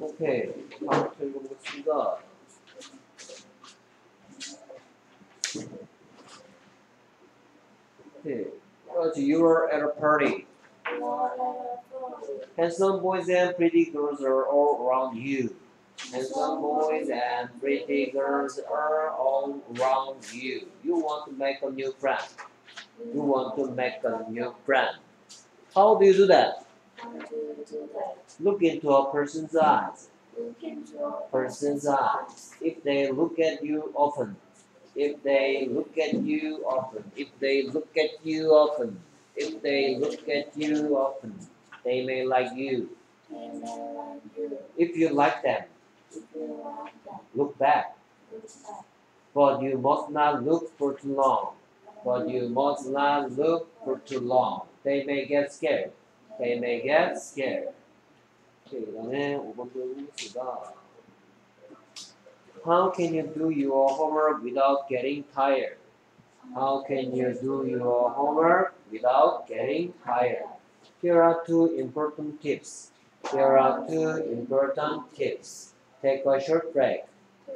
오케이. 다음부터 읽어보겠습니다. Okay. Well, you are at a party. Handsome boys and pretty girls are all around you. Handsome boys and pretty girls are all around you. You want to make a new friend. You want to make a new friend. How do you do that? Look into a person's eyes. Person's eyes. If they look at you often. If they look at you often. If they look at you often. If they look at you often. They may like you. If you like them, look back. But you must not look for too long. But you must not look for too long. They may get scared. They may get scared. 그 다음에 5번도 읽겠습니다. How can you do your homework without getting tired? How can you do your homework without getting tired? Here are two important tips. Here are two important tips. Take a short break.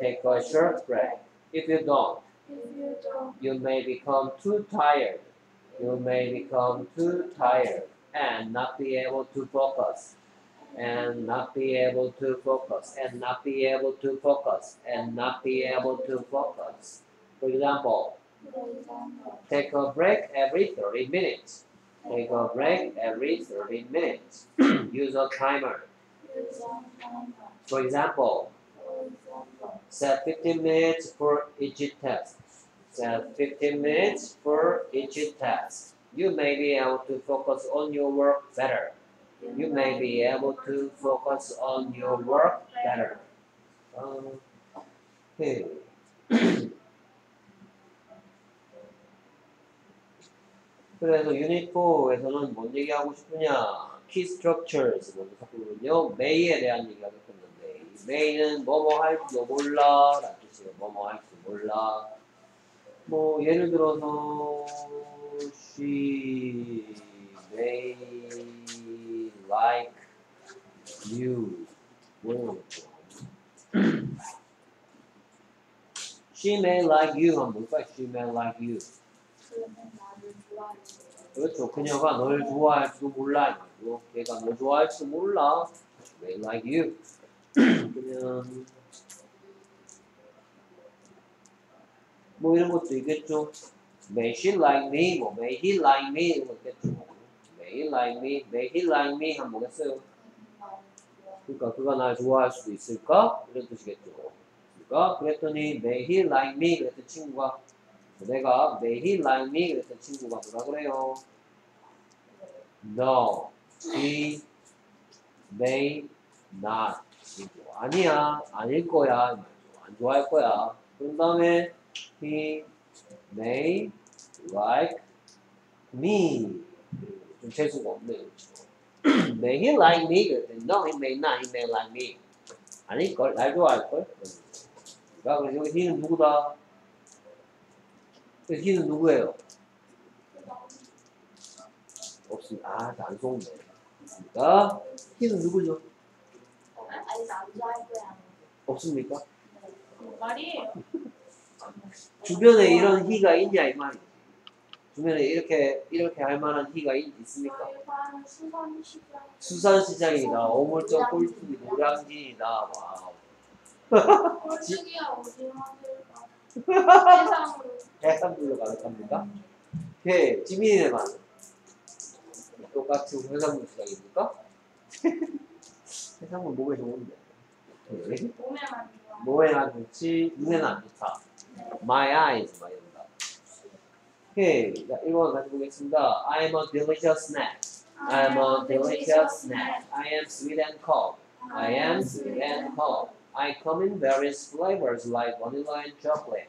Take a short break. If you don't, you may become too tired. You may become too tired and not be able to focus. And not be able to focus. And not be able to focus. And not be able to focus. For example, take a break every 30 minutes. Take a break every 30 minutes. Use a timer. For example, set 15 minutes for each test. Set 15 minutes for each test. You may be able to focus on your work better. You may be able to focus on your work better. Um, okay. 그래서 유닛 4에서는 뭔 얘기하고 싶으냐? Key structures 먼저 샀거든요. may에 대한 얘기가 됐었는데 may는 뭐뭐 할지도 몰라 라는 뜻이에요. 뭐뭐 할지 몰라. 뭐 예를 들어서 she may like you 뭐. She may like you 하면 뭘까? She may like you. 그렇죠. 그녀가 널 좋아할지도 몰라. 걔가 널 좋아할지도 몰라. She may like you. 그냥 뭐 이런 것도 있겠죠. May she like me, 뭐 may he like me 이런 거 있겠죠. May he like me, may he like me 하면 뭐겠어요? 그러니까 그가 날 좋아할 수도 있을까? 이런 뜻이겠죠. 그러니까 그랬더니 may he like me 그랬더니 친구가 내가 may he like me 그랬더니 친구가 뭐라 그래요? No, he may not. 아니야, 아닐 거야. 안 좋아할 거야. 그런 다음에 he may like me. 좀 재수가 없네요. may he like me 그랬더니 no, he may not. He may like me. 아닐걸? 날 좋아할걸? 그러니까 그래서 여기 he는 누구다? 그래서 he는 누구예요? 없습니다. 아, 안 속네. 없습니다. he는 누구죠? 아니 남자일 거야. 없습니까? 말이에요. 주변에 이런 희가 있냐 이 말이지. 주변에 이렇게 이렇게 할 만한 희가 있, 있습니까? 저희가 수산 시장. 수산시장이다, 오물적 꿀팁이 노량진이다. 와우. 꼴찌기야 어디 만들까? 세상으로. 해산물로 가득합니까? 오케이, 지민이네 반. 똑같이 해산물 시장입니까? 해산물 몸에 좋은데. 몸에만 좋아. 몸에는 안 좋지, 눈에는 안 좋다. My eyes, 막 이런다. 오케이, 자, 1번 가져 보겠습니다. I am a delicious snack. I am a delicious snack. I am sweet and cold. I am sweet and cold. I come in various flavors like vanilla and chocolate.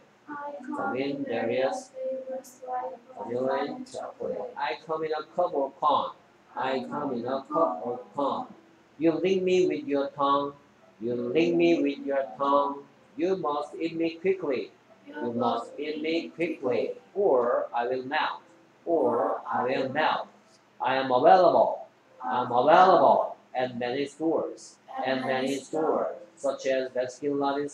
come in various flavors like Vanilla and chocolate. I come in a cup or con. I come in a cup or con. You lick me with your tongue. You lick me with your tongue. You must eat me quickly. will not spin me quickly, or I will melt, or I will melt. I am available, I am available, and many stores, and many stores, such as the skill not in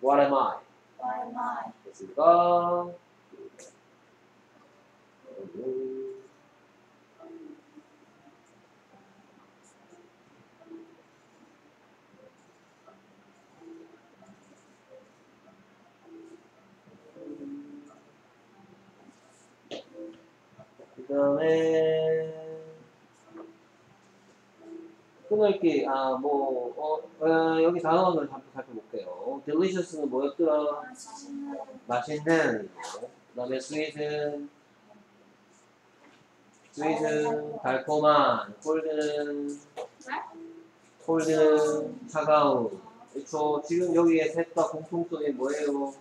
What am I? What am I? This is gone. 그 다음에 끊을게. 아뭐 어, 어, 여기 단어를 잠깐 살펴볼게요. delicious는 뭐였더라? 맛있는 맛있는 그 다음에 sweet은 sweet은 달콤한 콜드는 콜드는 차가운. 그렇죠 지금 여기에 셋다 공통점이 뭐예요?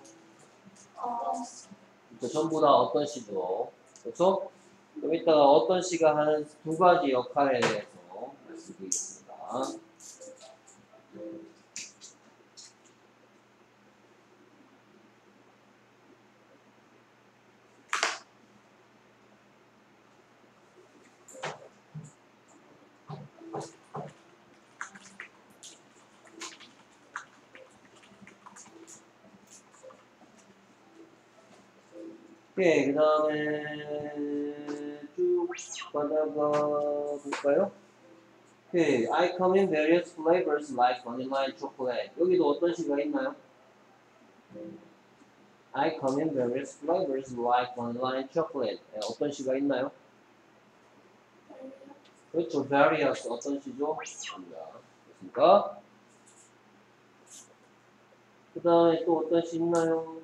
어, 그렇죠? 전부 다 어떤 시죠 그렇죠 좀 이따가 어떤 시가 하는 두 가지 역할에 대해서 말씀드리겠습니다. 네, 그 다음에 쭉 가다가 볼까요? 네, I come in various flavors like vanilla and chocolate. 여기도 어떤 시가 있나요? I come in various flavors like vanilla and chocolate. 네, 어떤 시가 있나요? 그렇죠, various 어떤 시죠? 됐습니까? 그 다음에 또 어떤 시 있나요?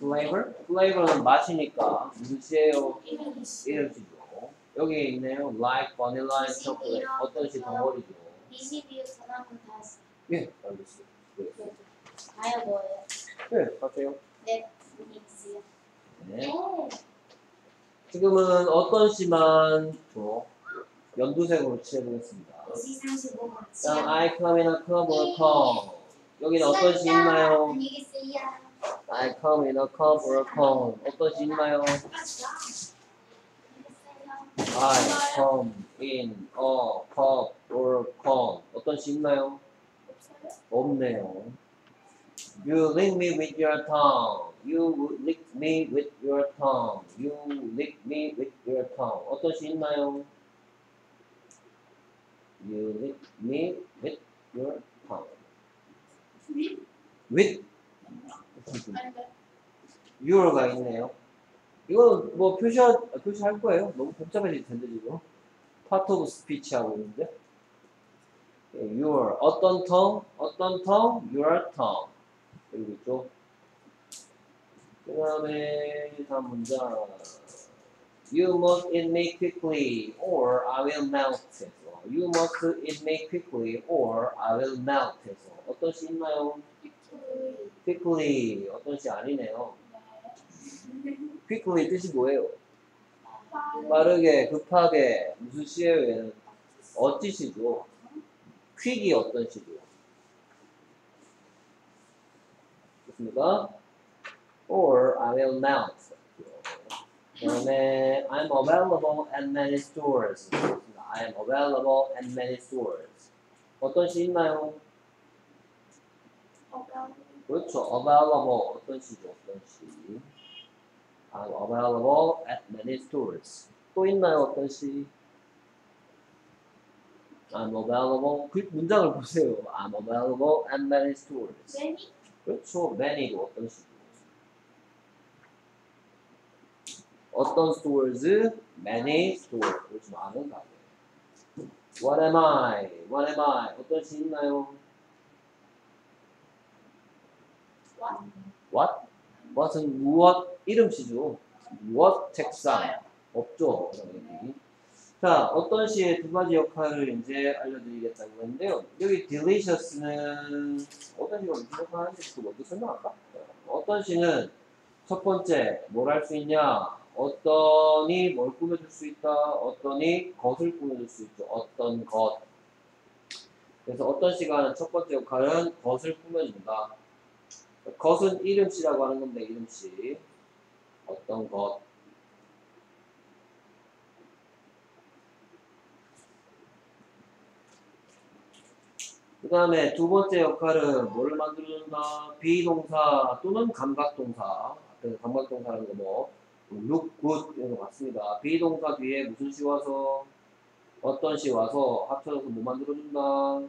Flavor? flavor는 맛이니까 무슨 시예요? 이름이 이름시죠. 여기에 있네요. like vanilla and chocolate. 어떤 시 덩어리죠. 22일 전화문 다시 예, 알겠어요. 네, 가요 뭐예요? 네, 하세요. 네. 네. 네. 지금은 어떤 시만 줘? 연두색으로 칠해보겠습니다. 2시 35분. 자, I come in a cup or a cone. 여기는 어떤 시 있나요? 안녕히 계세요. I come in a cup or a cone. 어떤 시 있나요? I come in a cup or a cone. 어떤 시 있나요? 없네요. You lick me with your tongue. You lick me with your tongue. You lick me with your tongue. 어떤 시 있나요? You lick me with your tongue. with your가 있네요. 이거 뭐 표시 표시할 거예요. 너무 복잡해질 텐데 지금. part of speech 하고 있는데. 예, your 어떤 tongue 어떤 tongue your tongue 그리고 있죠. 그 다음에 다음 문장 You must eat me quickly or I will melt 해서 You must eat me quickly or I will melt 해서 어떤 시 있나요? quickly 어떤 시 아니네요. quickly 뜻이 뭐예요? 빠르게 급하게 무슨 얘는? 어찌 시죠? quick이 어떤 시죠? 됐습니까? or I will melt 그 다음에 I'm available at many stores I am available at many stores 어떤 시 있나요? 그렇죠. available 어떤 시죠? 어떤 시? I'm available at many stores. 또 있나요? 어떤 시? I'm available. 그 문장을 보세요. I'm available at many stores. 그렇죠. many도 어떤 시죠? 어떤 stores? many stores. 그렇죠. 많은 가게. What am I? What am I? 어떤 시 있나요? What? What은 무엇 이름시죠. 무엇 책상 없죠. 자, 어떤 시의 두 가지 역할을 이제 알려드리겠다고 했는데요. 여기 delicious는 어떤 시가 무슨 역할을 하는지 또 먼저 설명할까? 어떤 시는 첫 번째 뭘 할 수 있냐? 어떤이 뭘 꾸며줄 수 있다. 어떤이 것을 꾸며줄 수 있죠. 어떤 것. 그래서 어떤 시가 첫 번째 역할은 것을 꾸며준다. 것은 이름씨라고 하는 건데 이름씨 어떤 것 그 다음에 두 번째 역할은 뭐를 만들어준다? 비동사 또는 감각동사. 앞에서 감각동사라는 거 뭐, look good 이런 거 맞습니다. 비동사 뒤에 무슨 시 와서, 어떤 시 와서 합쳐져서 뭐 만들어준다?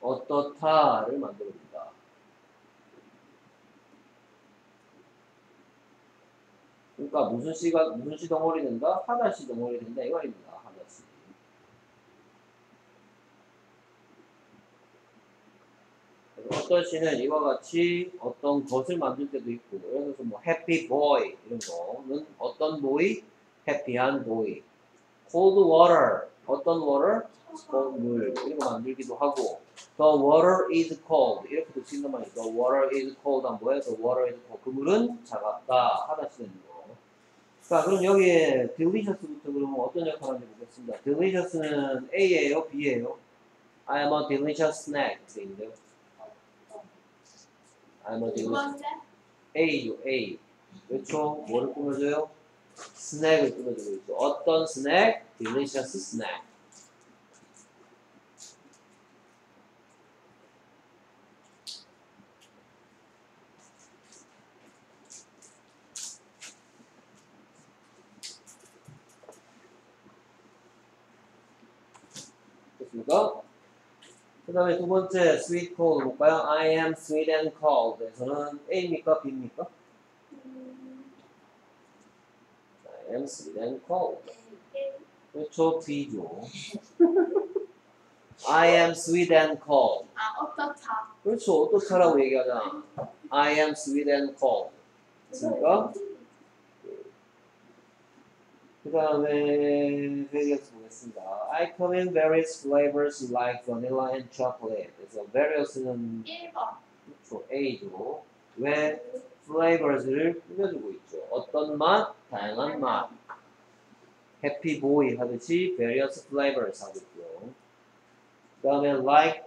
어떻다를 만들어준다. 그러니까 무슨 시가, 무슨 시 덩어리 된다? 하다시 덩어리 된다. 이 말입니다. 하다시. 어떤 시는 이와 같이 어떤 것을 만들 때도 있고 예를 들어서 뭐 happy boy 이런 거는 어떤 boy? 해피한 boy cold 어떤 water? cold 물 이런 거 만들기도 하고 the water is cold 이렇게도 쓰는 말이 the water is cold 한 뭐예요? the water is cold 그 물은 차갑다 하다 쓰는 거 자, 그럼 여기에 delicious부터 그러면 어떤 역할을 하는지 보겠습니다. delicious는 A예요? B예요? I am a delicious snack. 인데요. I'm a 두 delicious A죠, A. 그렇죠? 뭐를 꾸며줘요? 스낵을 꾸며주고 있죠. 어떤 스낵? delicious snack. 됐습니까? 그 다음에 두 번째 sweet cold 볼까요? I am sweet and cold 에서는 A입니까? B입니까? 음, I am sweet and cold 그렇죠? B죠 I am sweet and cold 아 어떻다 그렇죠 어떻다라고 얘기하잖아 I am sweet and cold 됐습니까? 그 다음에 various 보겠습니다 I come in various flavors like vanilla and chocolate 그래서 various는 1번 그렇죠 A죠 왜 flavors를 꾸며주고 있죠. 어떤 맛? 다양한 맛. 해피 보이 하듯이 various flavors 있고요. 그 다음에 like,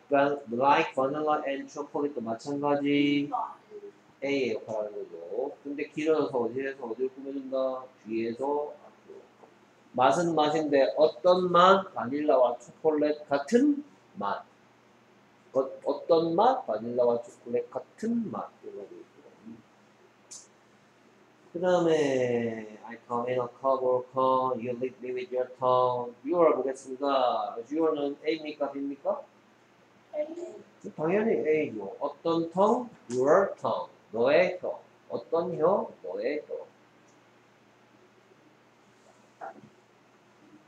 like vanilla and chocolate도 마찬가지 2번 A의 역할을 하는 거죠. 근데 길어져서 어디에서 어디를 꾸며준다? 뒤에서. 맛은 맛인데 어떤 맛? 바닐라와 초콜릿 같은 맛. 어, 어떤 맛? 바닐라와 초콜릿 같은 맛. 그 다음에 I come in a cup or cone, you lick me with your tongue. Your 보겠습니다. Your는 A입니까? B입니까? A 당연히 A죠. 어떤 tongue? Your tongue. 너의 혀. 어떤 혀? 너의 혀.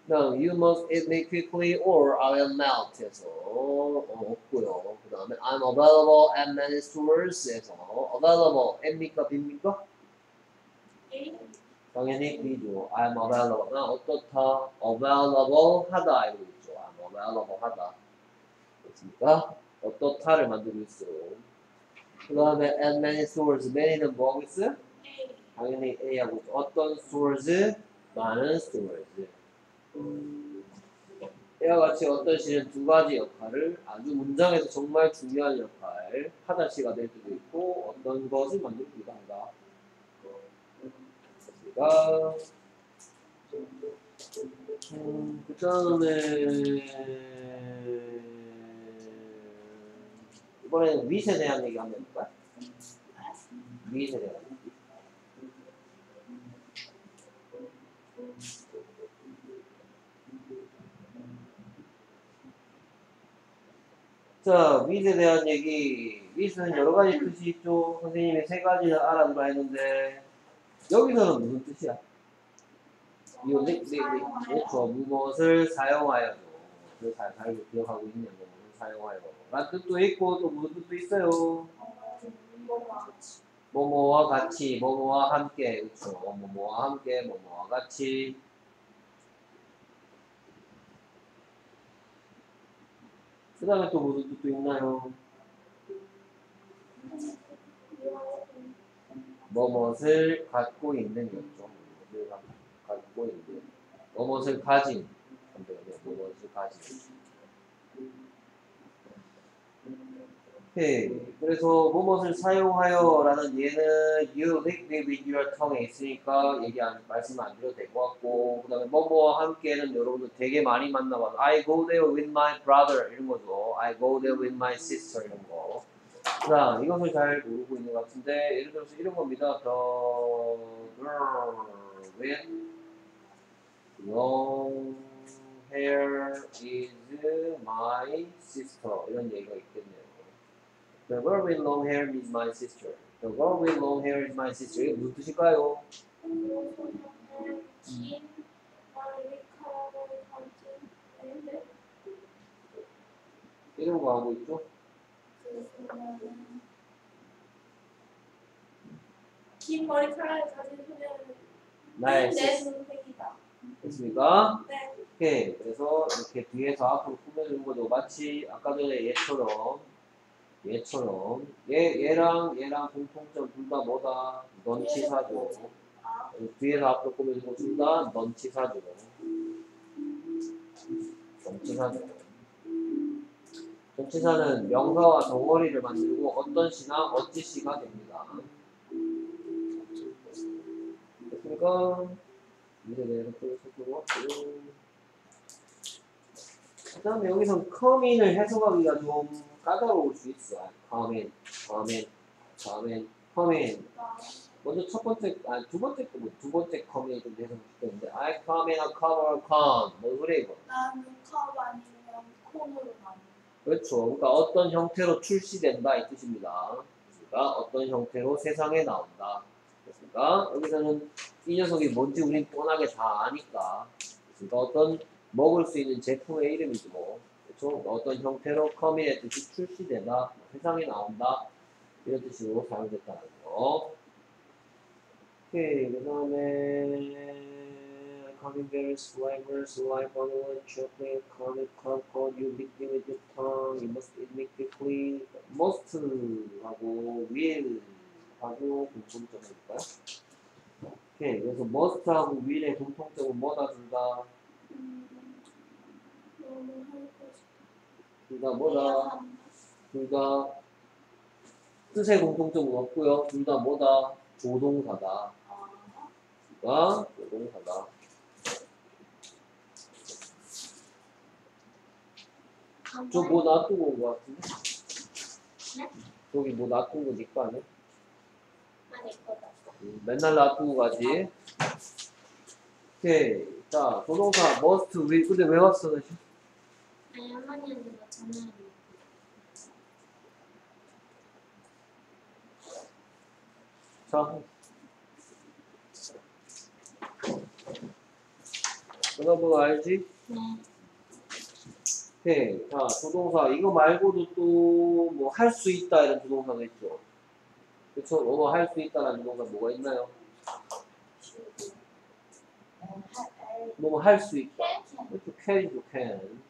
Now, you must eat me quickly or I will melt. 해서 어, 없고요. 그 다음에 I'm available at many stores. 해서 available. M입니까? B입니까? A 당연히 B죠. I'm available. 나 어떻다? available 하다. 이러고 있죠. I'm available 하다. 됐습니까? 어떻다를 만들고 있어요. 그 다음에 at many stores. many는 뭐하고 있어요? A 당연히 A하고 있죠. 어떤 stores? 많은 stores. 이와 같이 어떤 시는 두 가지 역할을 아주 문장에서 정말 중요한 역할 하다시가 될 수도 있고 어떤 것을 만들기도 한다. 됐습니까? 음, 그 다음에 이번에는 위에 대한 얘기 한번 해볼까요? 위에 대한 자, 윗에 대한 얘기. 윗은 여러 가지 뜻이 있죠. 선생님이 세 가지를 알아두라 했는데, 여기서는 무슨 뜻이야? 이거 네, 네, 네. 그렇죠. 무엇을 사용하여도. 그 잘, 잘 기억하고 있냐, 무엇을 사용하여. 라는 뜻도 있고, 또 무슨 뜻도 있어요. 뭐뭐와 같이, 뭐뭐와 함께. 그렇죠. 뭐뭐와 함께, 뭐뭐와 같이. 그 다음에 또 무슨 뜻도 있나요? 뭐뭇을 갖고 있는 거죠. 뭐뭇을 가- 갖고 있는. 뭐뭇을 가진. 뭐뭇을 가진. 오케이. 그래서 무엇을 사용하여 라는 얘는 you lick me with your tongue에 있으니까 얘기 안 말씀 안 드려도 될 것 같고 그 다음에 뭐뭐와 함께는 여러분들 되게 많이 만나봐서 I go there with my brother 이런 거죠. I go there with my sister 이런 거. 그다음 이것을 잘 모르고 있는 것 같은데 예를 들어서 이런 겁니다. The girl with long hair is my sister 이런 얘기가 있겠네요. The girl with long hair is my sister. The girl with long hair is my sister. 이게 무슨 뜻일까요? 애들 이런 거 하고 있죠? 긴 머리카락을 가진 소녀는 나의 내. 동생이다. 됐습니까? 네. 오케이. 그래서 이렇게 뒤에서 앞으로 꾸며주는 거죠. 마치 아까 전에 얘처럼 얘처럼 얘 얘랑 얘랑 공통점 둘 다 뭐다? 넌치사죠. 아, 뒤에서 앞으로 꾸며주고 둘다 넌치사죠. 넌치사죠. 전치사는 명사와 덩어리를 만들고 어떤 시나 어찌 시가 됩니다. 됐습니까? 이제 내가 또 살펴봤고 그 다음에 여기서 in을 해석하기가 좀 까다로울 수 있어. come in, come in, come in, come in. 나 먼저 첫 번째, 아니 두 번째 거, 두 번째 come in을 좀 해석을 시켰는데 I come in a cover come. 뭔 소리야 이거? 나는 컵 아니면 콩으로 만든 그렇죠. 그러니까 어떤 형태로 출시된다 이 뜻입니다. 그러니까 어떤 형태로 세상에 나온다. 그렇습니까? 여기서는 이 녀석이 뭔지 우린 뻔하게 다 아니까. 그러니까 어떤 먹을 수 있는 제품의 이름이죠. 뭐. 그렇죠? 어떤 형태로 커미의 뜻이 출시되다, 세상에 나온다 이런 뜻으로 사용됐다는 거. 오케이, 그 다음에 coming various flavors like vanilla, chocolate, caramel, cocoa, you lick it with your tongue, you must eat it quickly. must 하고 will 하고 공통점일까요? 오케이, 그래서 must 하고 will의 공통점은 뭐다 둘 다? 음, 너무 하고 싶어. 둘 다 뭐다? 둘 다 뜻의 공통점은 없고요. 둘 다 뭐다? 조동사다. 아, 가 조동사다. 저뭐 놔두고 온거 같은데? 네? 저기 뭐 놔둔 거 니거 아니야? 맨날 놔두고 가지. 오케이. 자, 조동사 must will. 근데 왜 왔어? 아니 할머니한테 나 전화했는데. 자. 여러분 알지? 네. 오케이. 자, 조동사. 이거 말고도 또 뭐 할 수 있다 이런 조동사가 있죠. 그쵸? 뭐뭐 할수 있다라는 조동사 뭐가 있나요? 뭐뭐 할 수 있다. 이렇게 can이죠, can.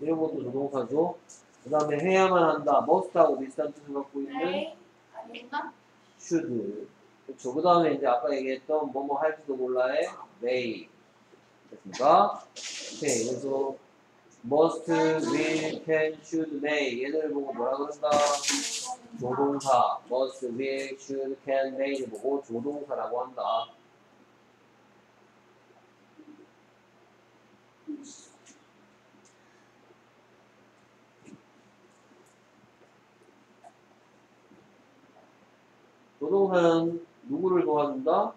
이런 것도 조동사죠. 그 다음에 해야만 한다. must하고 비슷한 뜻을 갖고 있는 네. 아닌가? should. 그렇죠. 그 다음에 이제 아까 얘기했던 뭐뭐 할지도 몰라의 may. 됐습니까? 오케이. 그래서 must, will, can, should, may. 얘네를 보고 뭐라 그런다? 조동사. must, will, should, can, may를 보고 조동사라고 한다. 조동사는 누구를 도와준다?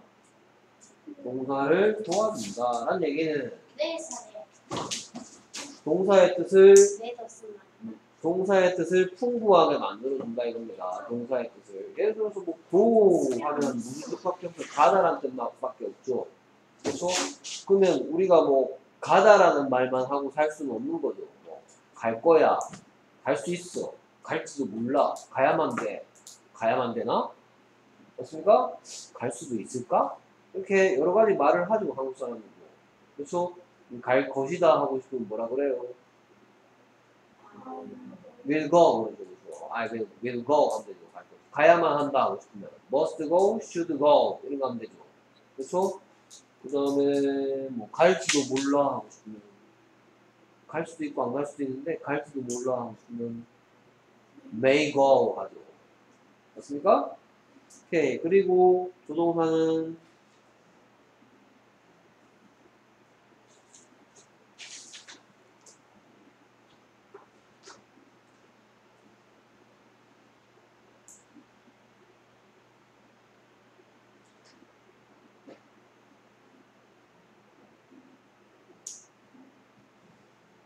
동사를 도와준다. 라는 얘기는 네. 동사의 뜻을 네. 동사의 뜻을 풍부하게 만들어준다 이겁니다. 동사의 뜻을. 예를 들어서 뭐 go 하면 무슨 뜻밖에 없어? 가다라는 뜻밖에 없죠. 그래서 그러면 우리가 뭐 가다라는 말만 하고 살 수는 없는 거죠. 뭐 갈 거야, 갈 수 있어, 갈지도 몰라, 가야만 돼, 가야만 되나? 맞습니까? 갈 수도 있을까? 이렇게 여러 가지 말을 하죠 한국 사람들도. 그래서 갈 것이다 하고 싶으면 뭐라 그래요? will go 그러죠. 그죠? I will, will go 하면 되죠. 가야만 한다 하고 싶으면 must go, should go 이런 거 하면 되죠. 그렇죠? 그 다음에 뭐 갈지도 몰라 하고 싶으면 갈 수도 있고 안 갈 수도 있는데 갈지도 몰라 하고 싶으면 may go 하죠. 맞습니까? 오케이. 그리고 조동사는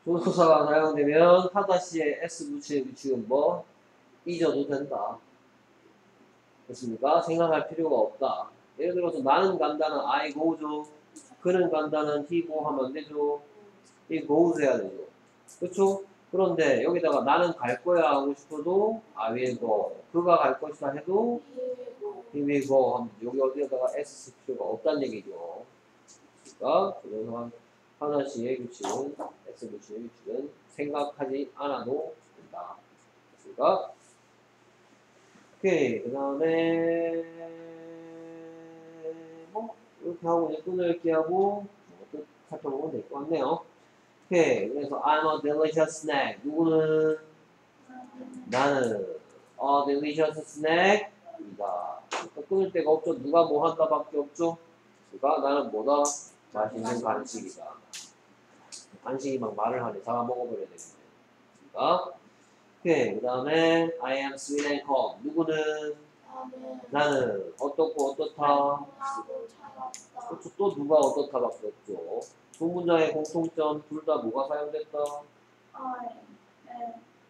조동사가 사용되면 하다시에 s 붙이는 규칙은 뭐 잊어도 된다. 됐습니까? 생각할 필요가 없다. 예를 들어서 나는 간다는 I go죠. 그는 간다는 he go 하면 안 되죠. he goes 해야 되죠. 그렇죠? 그런데 여기다가 나는 갈 거야 하고 싶어도 I will go. 그가 갈 것이다 해도 he will go 하면 여기 어디에다가 s 쓸 필요가 없다는 얘기죠. 그러니까 그래서 하나씩의 규칙은 s 규칙의 규칙은 생각하지 않아도 된다. 됐습니까? 오케이 그 다음에 뭐 이렇게 하고 이제 끊을게 하고 또 살펴보면 될 것 같네요. 오케이 그래서 I'm a delicious snack 누구는 나는 a delicious snack이다. 그러니까 끊을 데가 없죠. 누가 뭐 한다 밖에 없죠. 그러니까 나는 뭐다 맛있는 간식이다. 간식이 막 말을 하네. 잡아 먹어버려야 되겠네. 그러니까 오케이 그 다음에 I am sweet and cold 누구는 나는 어떻고 어떻다 그렇죠. 또 누가 어떻다밖에 없죠. 두 문장의 공통점 둘 다 뭐가 사용됐다?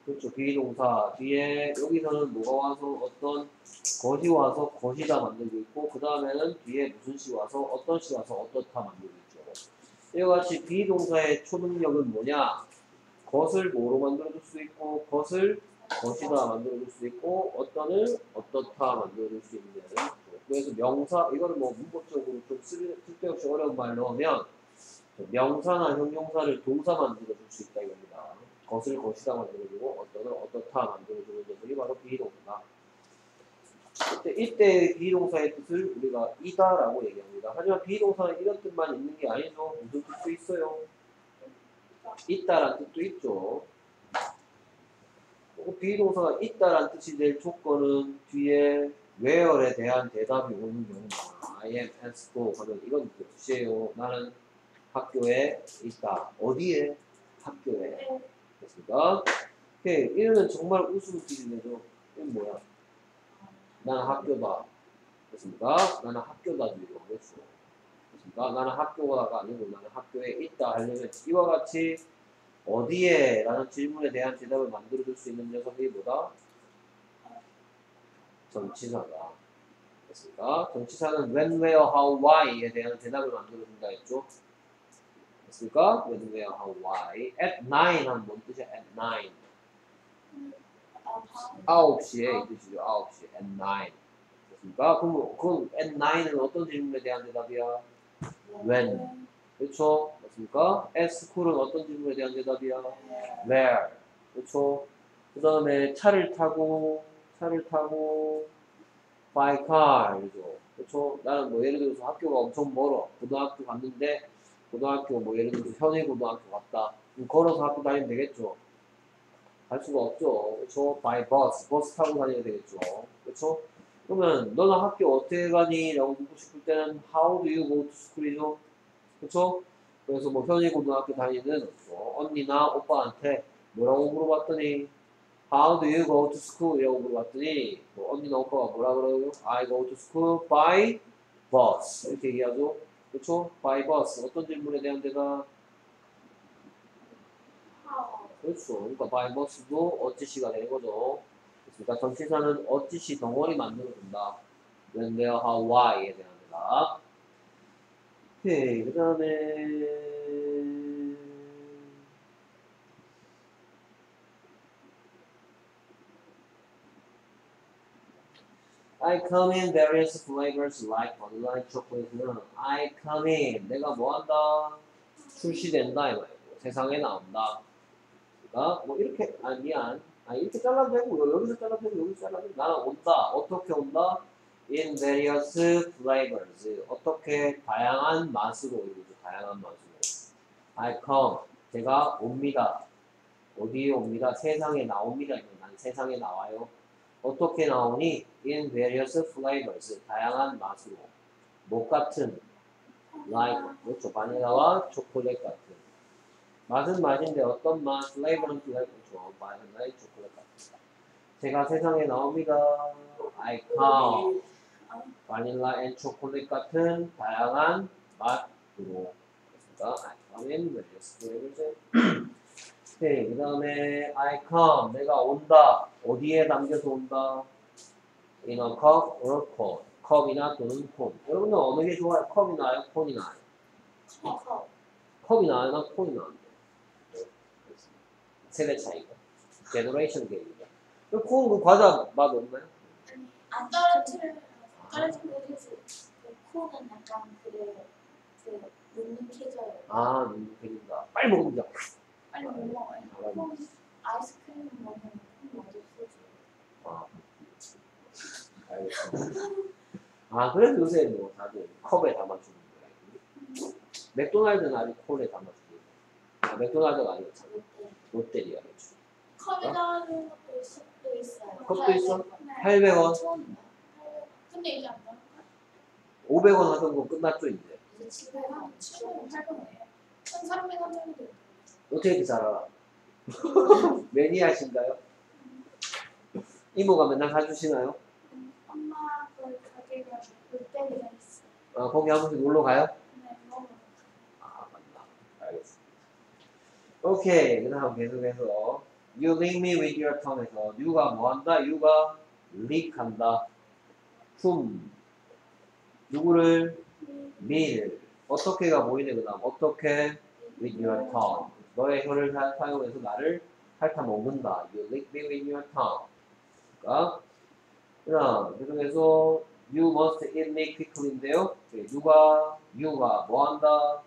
그렇죠. 비동사 뒤에 여기서는 뭐가 와서 어떤 것이 와서 것이다 만들고 있고 그 다음에는 뒤에 무슨 시 와서 어떤 시 와서 어떻다 만들고 있죠. 이와 같이 비동사의 초능력은 뭐냐? 것을 뭐로 만들어줄 수 있고 것을 것이다 만들어줄 수 있고 어떤을 어떻다 만들어줄 수 있는 그래서 명사 이거를 뭐 문법적으로 좀 쓸- 쓸데없이 어려운 말 넣으면 명사나 형용사를 동사 만들어줄 수 있다 이겁니다. 것을 것이다 만들어주고 어떤을 어떻다 만들어주는 녀석이 바로 비동사다. 이때 이때 비동사의 뜻을 우리가 이다라고 얘기합니다. 하지만 비동사는 이런 뜻만 있는 게 아니죠. 무슨 뜻도 있어요. 있다란 뜻도 있죠. 비동사가 있다란 뜻이 될 조건은 뒤에 where에 대한 대답이 오는 경우다. I am at school 하면 이건 그 뜻이에요. 나는 학교에 있다. 어디에? 학교에. 됐습니까? 오케이. 이러면 정말 드리네죠. 이건 뭐야? 나는 학교다. 됐습니까? 나는 학교다. 이거 그렇죠. 됐습니까? 나는 학교가 아니고 나는 학교에 있다 하려면 이와 같이 어디에? 라는 질문에 대한 대답을 만들어줄 수 있는 녀석이 뭐다? 전치사다. 됐습니까? 전치사는 when, where, how, why에 대한 대답을 만들어준다 했죠. 됐습니까? when, where, how, why. at 9 하면 뭔 뜻이야? at 9. 9시에 이 뜻이죠. 9시. at 9. 됐습니까? 그럼 그 at 9은 어떤 질문에 대한 대답이야? When. 그렇죠? 맞습니까? at school은 어떤 질문에 대한 대답이야? where. 그렇죠? 그 다음에 차를 타고 차를 타고 by car 그죠? 그렇죠? 나는 뭐 예를 들어서 학교가 엄청 멀어 고등학교 갔는데 고등학교 뭐 예를 들어서 현해 고등학교 갔다 걸어서 학교 다니면 되겠죠? 갈 수가 없죠 그렇죠? by bus 버스 타고 다녀야 되겠죠 그렇죠? 그러면 너는 학교 어떻게 가니? 라고 묻고 싶을 때는 how do you go to school이죠? 그렇죠? 그래서 뭐 현해 고등학교 다니는 뭐 언니나 오빠한테 뭐라고 물어봤더니 How do you go to school? 이라고 물어봤더니 뭐 언니나 오빠가 뭐라 그러요? I go to school by bus 이렇게 얘기하죠. 그렇죠? by bus 어떤 질문에 대한 대답? 그렇죠. 그러니까 by bus도 어찌 시가 되는 거죠. 그러니까 전치사는 어찌시 덩어리 만들어준다. when, where, how, why에 대한 대답. 오케이. 그 다음에 I come in various flavors like vanilla and chocolate는 I come in 내가 뭐 한다 출시된다 이 말이고 세상에 나온다 그러니까 뭐 이렇게 아 미안 아 이렇게 잘라도 되고 여기서 잘라도 되고 여기서 잘라도 되고 나는 온다 어떻게 온다 in various flavors 어떻게 다양한 맛으로 이루죠 다양한 맛으로 I come 제가 옵니다 어디에 옵니다? 세상에 나옵니다. 난 세상에 나와요. 어떻게 나오니? In various flavors. 다양한 맛으로. 목 같은. like. 그렇죠. 바닐라와 초콜릿 같은. 맛은 맛인데 어떤 맛? flavor는 flavor죠. 바닐라의 초콜릿. 제가 세상에 나옵니다. I come. vanilla and chocolate 같은 다양한 맛으로. 그러니까 I come in various flavors. 오케이, 그 다음에 I come, 내가 온다. 어디에 담겨서 온다? In a cup or cone. 컵이나 또는 콘. 여러분은 어느 게 좋아요? 컵이 나아요? 콘이 나아요? 컵. 컵이 나아요? 나 콘이 나은데? 세대 차이가. generation gap 콘, 그 과자 맛 없나요? 안 떨어뜨려. 떨어뜨려 그래서 그 콘은 약간 그래. 그 눅눅해져요. 아, 눈 그린다. 빨리 먹으면 돼. 빨리 못 먹어요. 콘 아이스크림 먹으면 콘 맛없어져. 아, 알겠습니다. 아, 그래서 요새 뭐 다들 컵에 담아주는 거야. 맥도날드는 아직 콜에 담아주고. 아, 맥도날드가 아니고 참 롯데. 롯데리아. 그렇 것도 있- 또 있어요. 컵도 있어? 네. 800원, 처음이다. 근데 이제 안 나올까? 500원 하던 거 끝났죠, 이제. 이제 700원, 700원, 800원이에요. 1,300원 정도. 어떻게 이렇게 잘 알아? 매니아신가요? 이모가 맨날 사주시나요? 엄마 그 가게가 롯데리아 있어. 아, 거기 한 번씩 놀러 가요? 네, 먹어. 아, 맞나. 알겠습니다. 오케이. 그 다음 계속해서 You link me with your tongue에서 you가 뭐 한다? you가 leak한다. 품. 누구를? me를. 어떻게가 보이네, 그 다음. 어떻게? with your tongue. 너의 혀를 사- 사용해서 나를 핥아먹는다. You lick me with your tongue. 그러니까, 그 다음, 계속해서 you must eat me quickly인데요. 네, 누가, you가 뭐 한다?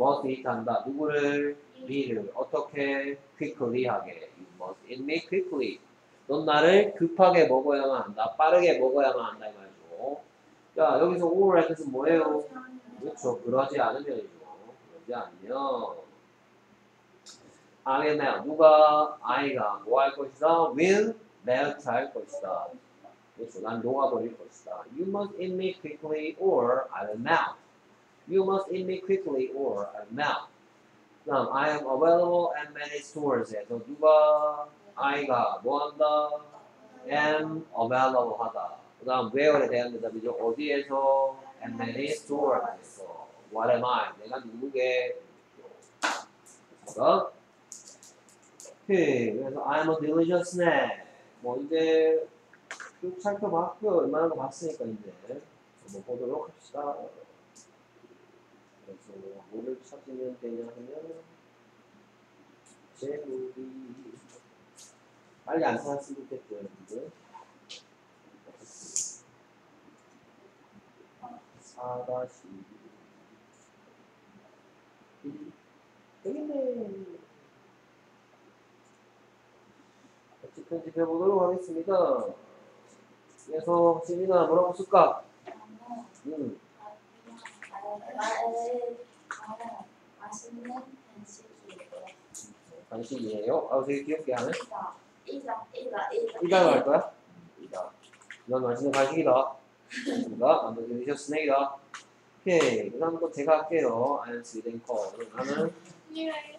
must eat 한다. 누구를? Me를. 어떻게? quickly 하게. You must eat me quickly. 넌 나를 급하게 먹어야만 한다. 빠르게 먹어야만 한다. 이 말이죠. 자, 여기서 or 의 뜻은 뭐예요? 그렇죠. 그러지 않으면이죠. 그러지 않으면. 알겠나요? 누가, 아이가 뭐 할 것이다? will melt 할 것이다. 그렇죠. 난 녹아버릴 것이다. You must eat me quickly or I will melt. You must eat me quickly or I will melt. 그다음 I am available at many stores에서 누가 아이가 뭐 한다? am available 하다. 그다음 where에 대한 대답이죠. 어디에서? at many stores에서. What am I? 내가 누구게? 그래서 오케이. 그래서 I'm a delicious snack. 뭐 이제 쭉 살펴봤고요. 얼마나 거 봤으니까 이제 한번 보도록 합시다. 그래서 뭐를 찾으면 되냐 하면 제물이 빨리 안 찾았으면 좋겠죠 여러분들. 4 다시 여기 있네. 같이 편집해 보도록 하겠습니다. 그래서 지민아 뭐라고 쓸까? 음, 맛있는 간식이에요. 간식이에요. 아 되게 귀엽게 하네. 이다, 이다, 이다. 이다가 할 거야? 이다. 넌 맛있는 간식이다. 맞습니다. 안도 드리셔 스낵이다. 오케이. 그 다음 또 제가 할게요. I am sweet and cold. 나는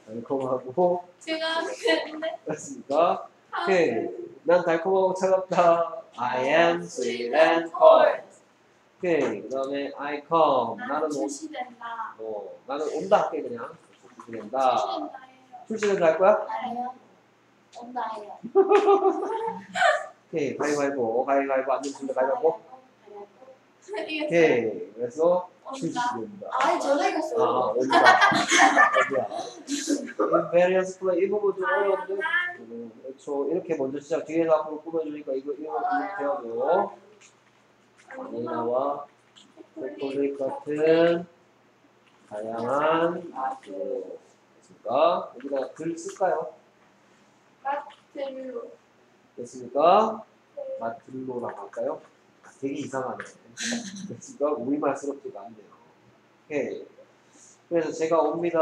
달콤하고 제가 그랬는데 그렇습니까? 오케이. 난 달콤하고 차갑다. I am sweet and cold. 오케이. 그 다음에 I come. 나는 출시된다. 어, 나는 온다 할게 그냥. 출시된다. 출시된다 할 거야? 아니요. 온다예요. 오케이. 가위바위보. 가위바위보. 안 되면 가위바위보. 오케이. 그래서. 출시된다. 아니 저도 아, 이겼어요. 온다. 어디야? Various play. 이거 뭐좀 어려운데? 음, 그렇죠. 이렇게 먼저 시작. 뒤에서 앞으로 꾸며주니까 이거, 이거, 이거 배워줘. 바닐라와 초콜릿 같은 다양한 맛으로. 됐습니까? 여기다가 글 쓸까요? 마트로 됐습니까? 마틀로라고 할까요? 되게 이상하네. 됐습니까? 우리말스럽지가 않네요. 오케이. 그래서 제가 옵니다.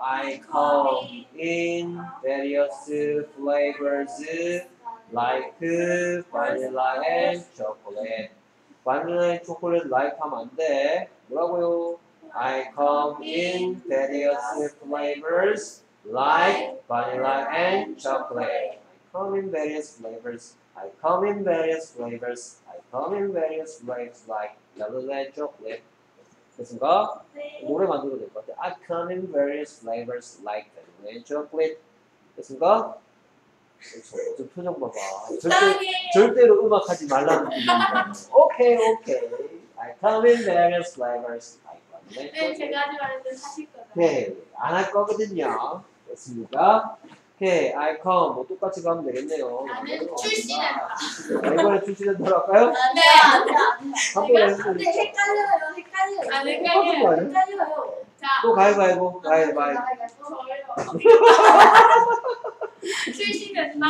I come in various flavors like vanilla and chocolate. 바닐라 앤 초콜릿 like 하면 안 돼. 뭐라고요? I come in various flavors like vanilla and chocolate. I come in various flavors. I come in various flavors. I come in various flavors like vanilla and chocolate. 됐습니까? 네. 노래 만들어도 될 것 같아. I come in various flavors like vanilla and chocolate. 됐습니까? 그렇죠. 저 표정 봐봐. 절대, 절대로 음악 하지 말라는 뜻입니다. 오케이, 오케이. I come in various flavors 네. 제가 하지 말했는데 하실 거다. 오케이. 안할 거거든요. 됐습니까? 오케이. I come. 뭐 똑같이 가면 되겠네요. 나는 출신한다. 이번에 출신한다로 할까요? 네, 안 돼 안돼 한번 내가- 해보고 근데 헷갈려요 헷갈려요 안 똑같은 헷갈려요. 헷갈려요 자, 또 가위바위보. 가위바위보. 출신했나?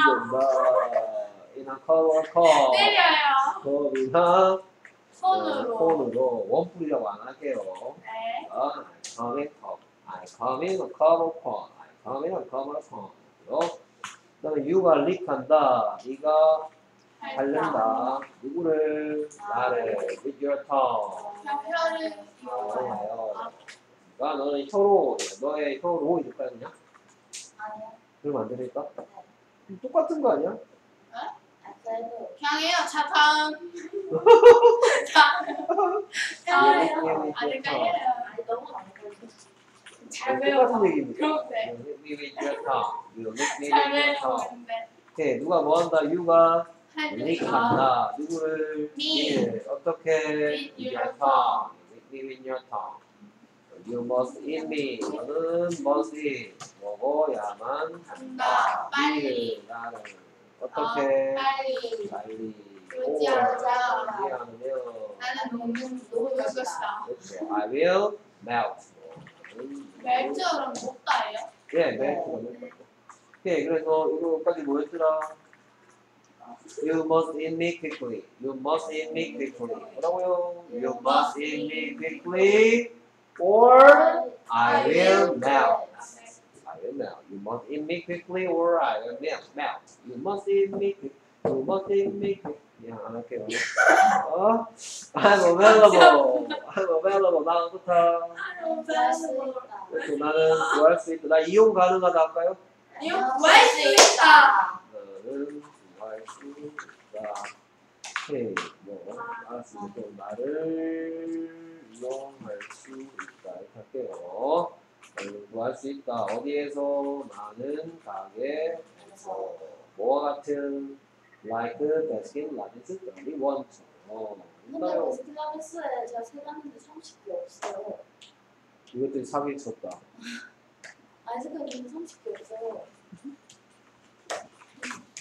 이나 커버 커. 때려요. 컵이나 손으로. 폰으로 원뿔이라고 안 할게요. 네. 어, I come in cup. I come in a cup of corn. I cup of corn. 요. 그다음에 you가 릭한다. 네가 핥는다. 누구를? 나를. With your tongue. 혀를 이용하여. 어, 그러니까 너는 혀로 너의 혀로 이럴까 그냥? 아니요 그러면 안 되니까? 똑같은 거 아니야? 안돼요 그냥 해요. 자, 다음. 다음. 다음에요. 안 헷갈려요. 아니 너무 안 헷갈려 잘. 똑같은 얘기입니다. 그런데. You lick me 잘. 외우는데. 오케이, 누가 뭐 한다? you가 하니까. 릭한다. 누구를? Me. 니를. 어떻게? With With your your tongue. Lick me with your tongue. You must eat me. 너는 must eat. 먹어야만 한다. 한다. 빨리. 니를, 나를. 어, 어떻게? 빨리. 빨리. 요지하자. 요지하면. 나는 녹는 녹을 것이다. 그렇죠. I will melt. 멜트랑 못다예요? 예, 멜트가 멜트. 오케이, 그래서 이거까지 뭐였더라? You must eat me quickly. You must eat me quickly. 뭐라고요? You must eat me quickly, or I will melt. I will melt. You must eat me quickly, or I will melt. Melt. You must eat me quick. You must eat me quick. 그냥 안 할게요. 어? I'm available. I'm available. 나부터. 그래서 나는 구할 수 있다. 나 이용 가능하다 할까요? 이거 구할 수 있다. 나는 구할 수 있다. 오케이, 뭐 알았습니다. 그럼 나를 이용할 수 있다 이렇게 할게요. 구할 수 있다. 어디에서? 나는 가게에서 뭐와 같은 like baskin 라디스 31처럼 근데 있나요? 베스킨라 빈스에 제가 세봤는데 30개 없어요 이것들이 사기 쳤다. 아이스크림은 30개 없어요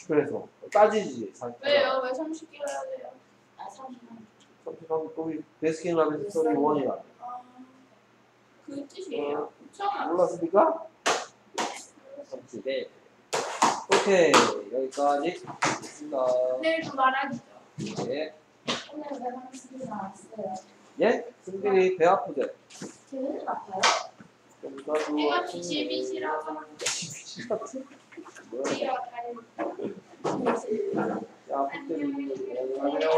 그래서 따지지. 사기 왜요? 왜 30개 해야 돼요? 아 30만 솔직하면 거기 베스킨 라빈스 31이라. 아, 그 뜻이에요? 처음 몰랐습니까? 30에 오케이 여기까지 있습니다. 내일도 말하기죠. 예, 오늘 배방 쓰지 않았어요 예? 승빈이 배 아프대. 제일 아파요? 내가 비실비실하고 뭐야? 내가 다른 야, 아프대. 안녕하세요.